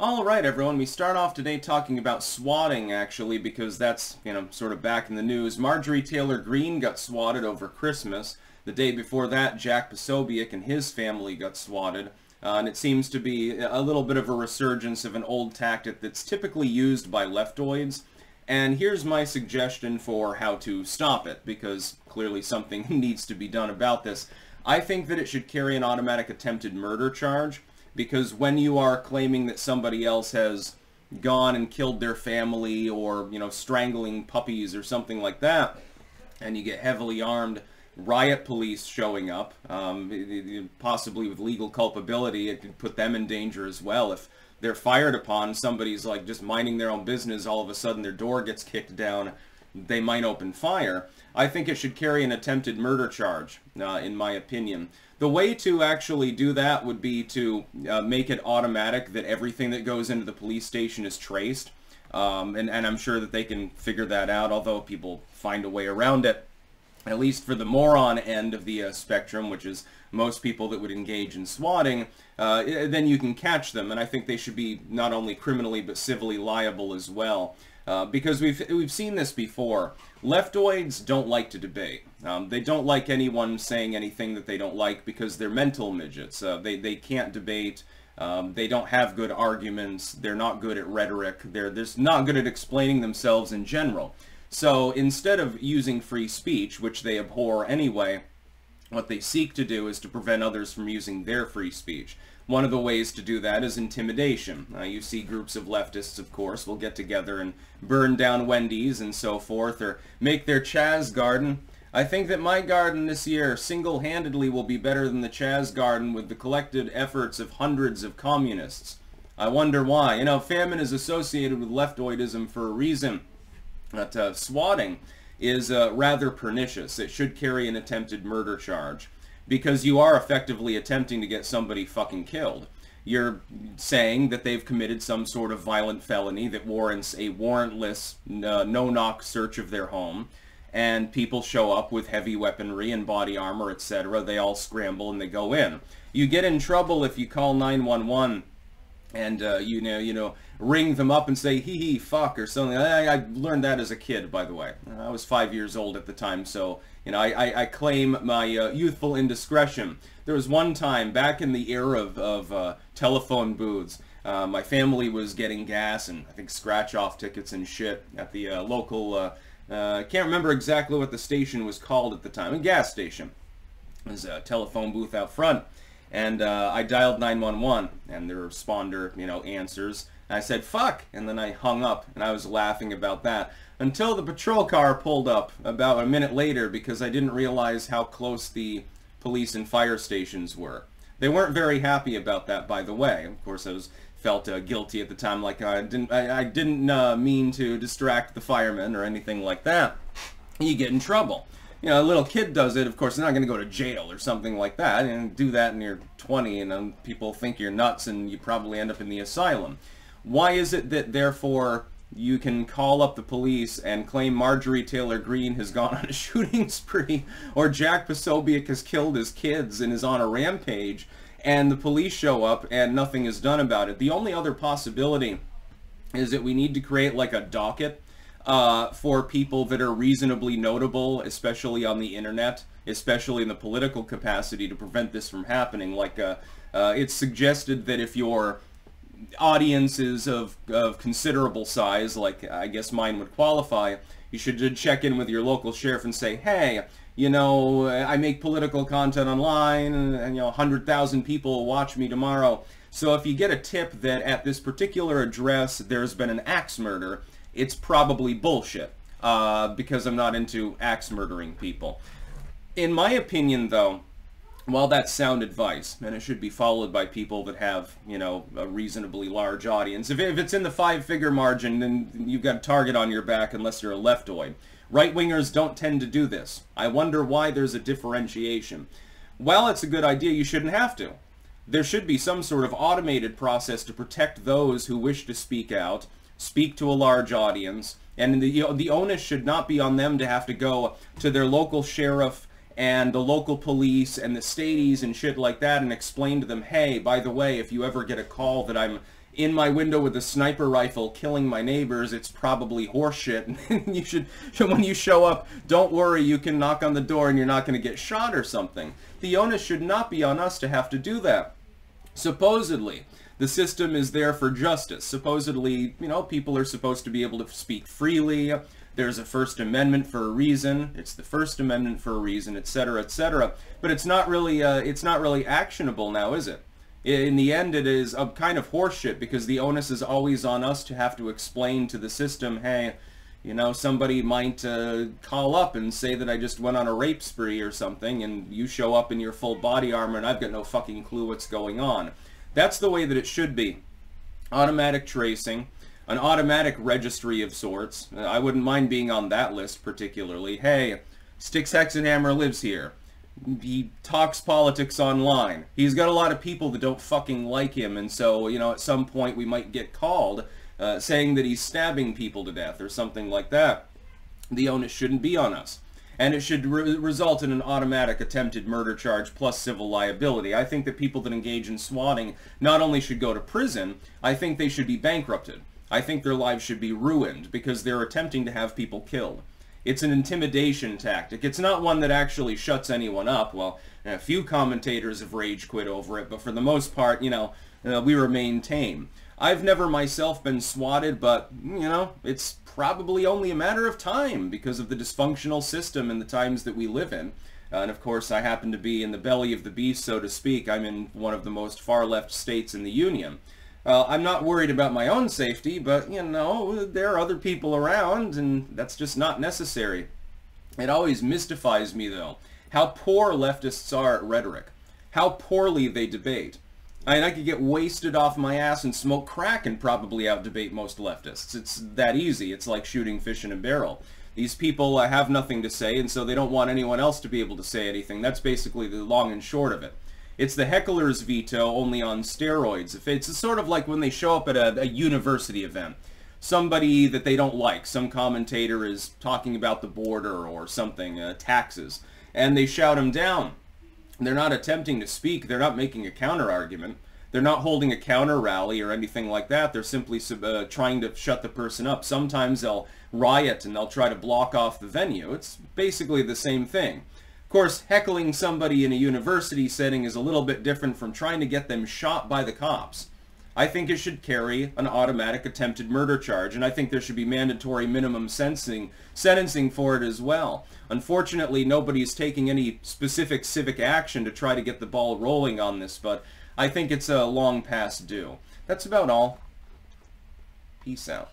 All right, everyone. We start off today talking about swatting, actually, because that's, you know, sort of back in the news. Marjorie Taylor Greene got swatted over Christmas. The day before that, Jack Posobiec and his family got swatted. Uh, and it seems to be a little bit of a resurgence of an old tactic that's typically used by leftoids. And here's my suggestion for how to stop it, because clearly something needs to be done about this. I think that it should carry an automatic attempted murder charge because when you are claiming that somebody else has gone and killed their family or, you know, strangling puppies or something like that, and you get heavily armed riot police showing up, um, possibly with legal culpability, it could put them in danger as well. If they're fired upon, somebody's like just minding their own business, all of a sudden their door gets kicked down, they might open fire. I think it should carry an attempted murder charge, uh, in my opinion. The way to actually do that would be to uh, make it automatic that everything that goes into the police station is traced. Um, and, and I'm sure that they can figure that out, although people find a way around it. At least for the moron end of the uh, spectrum, which is most people that would engage in swatting, uh, then you can catch them. And I think they should be not only criminally but civilly liable as well. Uh, because we've we've seen this before. Leftoids don't like to debate. Um, they don't like anyone saying anything that they don't like because they're mental midgets. Uh, they they can't debate. Um, they don't have good arguments. They're not good at rhetoric. They're just not good at explaining themselves in general. So instead of using free speech, which they abhor anyway, what they seek to do is to prevent others from using their free speech. One of the ways to do that is intimidation. Uh, you see groups of leftists, of course, will get together and burn down Wendy's and so forth, or make their Chaz garden. I think that my garden this year single-handedly will be better than the Chaz garden with the collected efforts of hundreds of communists. I wonder why. You know, famine is associated with leftoidism for a reason. But uh, swatting is uh, rather pernicious. It should carry an attempted murder charge because you are effectively attempting to get somebody fucking killed. You're saying that they've committed some sort of violent felony that warrants a warrantless, no-knock search of their home, and people show up with heavy weaponry and body armor, etc. They all scramble and they go in. You get in trouble if you call 911 and uh, you know, you know, ring them up and say hee hee fuck or something. I, I, learned that as a kid, by the way. I was five years old at the time, so you know, I, I, I claim my uh, youthful indiscretion. There was one time back in the era of, of uh, telephone booths. Uh, my family was getting gas and I think scratch off tickets and shit at the uh, local. Uh, I can't remember exactly what the station was called at the time. A gas station. There's a telephone booth out front and uh, I dialed 911, and the responder, you know, answers. I said, fuck, and then I hung up, and I was laughing about that. Until the patrol car pulled up about a minute later because I didn't realize how close the police and fire stations were. They weren't very happy about that, by the way. Of course, I was felt uh, guilty at the time, like I didn't, I, I didn't uh, mean to distract the firemen or anything like that. You get in trouble you know, a little kid does it, of course, they're not going to go to jail or something like that. And do that and you're 20 and um, people think you're nuts and you probably end up in the asylum. Why is it that, therefore, you can call up the police and claim Marjorie Taylor Greene has gone on a shooting spree or Jack Posobiec has killed his kids and is on a rampage and the police show up and nothing is done about it? The only other possibility is that we need to create like a docket uh, for people that are reasonably notable, especially on the internet, especially in the political capacity to prevent this from happening. Like, uh, uh, it's suggested that if your audience is of, of considerable size, like I guess mine would qualify, you should check in with your local sheriff and say, hey, you know, I make political content online and, and you know, 100,000 people watch me tomorrow. So if you get a tip that at this particular address there's been an axe murder, it's probably bullshit uh, because I'm not into axe murdering people. In my opinion, though, while that's sound advice, and it should be followed by people that have, you know, a reasonably large audience. If, if it's in the five-figure margin, then you've got a target on your back unless you're a leftoid. Right-wingers don't tend to do this. I wonder why there's a differentiation. While it's a good idea, you shouldn't have to. There should be some sort of automated process to protect those who wish to speak out speak to a large audience, and the, you know, the onus should not be on them to have to go to their local sheriff and the local police and the stadies and shit like that and explain to them, hey, by the way, if you ever get a call that I'm in my window with a sniper rifle killing my neighbors, it's probably horseshit. And you should, when you show up, don't worry, you can knock on the door and you're not going to get shot or something. The onus should not be on us to have to do that. Supposedly, the system is there for justice. Supposedly, you know, people are supposed to be able to speak freely. There's a First Amendment for a reason. It's the First Amendment for a reason, etc., etc. But it's not really, uh, it's not really actionable now, is it? in the end it is a kind of horseshit because the onus is always on us to have to explain to the system, hey, you know, somebody might uh, call up and say that I just went on a rape spree or something, and you show up in your full body armor and I've got no fucking clue what's going on. That's the way that it should be. Automatic tracing, an automatic registry of sorts. I wouldn't mind being on that list particularly. Hey, Styx Hexenhammer lives here he talks politics online. He's got a lot of people that don't fucking like him, and so, you know, at some point we might get called uh, saying that he's stabbing people to death or something like that. The onus shouldn't be on us. And it should re result in an automatic attempted murder charge plus civil liability. I think that people that engage in swatting not only should go to prison, I think they should be bankrupted. I think their lives should be ruined because they're attempting to have people killed. It's an intimidation tactic. It's not one that actually shuts anyone up. Well, a few commentators have rage quit over it, but for the most part, you know, uh, we remain tame. I've never myself been swatted, but, you know, it's probably only a matter of time because of the dysfunctional system and the times that we live in. Uh, and of course, I happen to be in the belly of the beast, so to speak. I'm in one of the most far-left states in the Union. Well, I'm not worried about my own safety, but, you know, there are other people around, and that's just not necessary. It always mystifies me, though, how poor leftists are at rhetoric, how poorly they debate. I mean, I could get wasted off my ass and smoke crack and probably out-debate most leftists. It's that easy. It's like shooting fish in a barrel. These people uh, have nothing to say, and so they don't want anyone else to be able to say anything. That's basically the long and short of it. It's the heckler's veto, only on steroids. If it's sort of like when they show up at a, a university event. Somebody that they don't like, some commentator is talking about the border or something, uh, taxes, and they shout him down. They're not attempting to speak. They're not making a counter-argument. They're not holding a counter rally or anything like that. They're simply uh, trying to shut the person up. Sometimes they'll riot and they'll try to block off the venue. It's basically the same thing. Of course, heckling somebody in a university setting is a little bit different from trying to get them shot by the cops. I think it should carry an automatic attempted murder charge, and I think there should be mandatory minimum sentencing, sentencing for it as well. Unfortunately, nobody's taking any specific civic action to try to get the ball rolling on this, but I think it's a long past due. That's about all. Peace out.